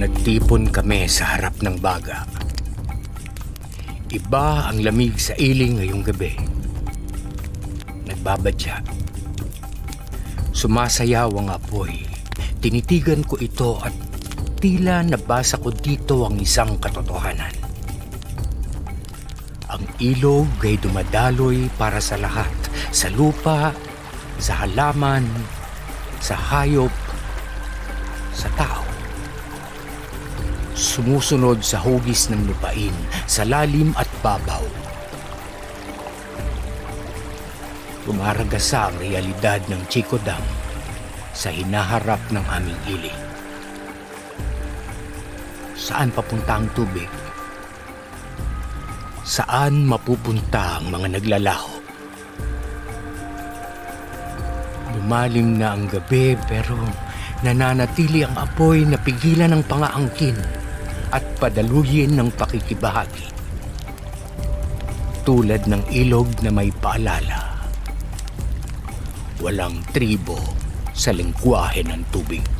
Nagtipon kami sa harap ng baga. Iba ang lamig sa iling ngayong gabi. Nagbabadya. Sumasayaw ang apoy. Tinitigan ko ito at tila nabasa ko dito ang isang katotohanan. Ang ilog ay dumadaloy para sa lahat. Sa lupa, sa halaman, sa hayop, sa tao. Sumusunod sa hugis ng lupain, sa lalim at babaw. Tumaragasa ang realidad ng Chico Dam sa hinaharap ng aming iling. Saan papunta ang tubig? Saan mapupunta ang mga naglalaho? Lumalim na ang gabi pero nananatili ang apoy na pigilan ng pangaangkin at padaluyin ng pakikibahagi. Tulad ng ilog na may paalala. Walang tribo sa lingwahe ng tubig.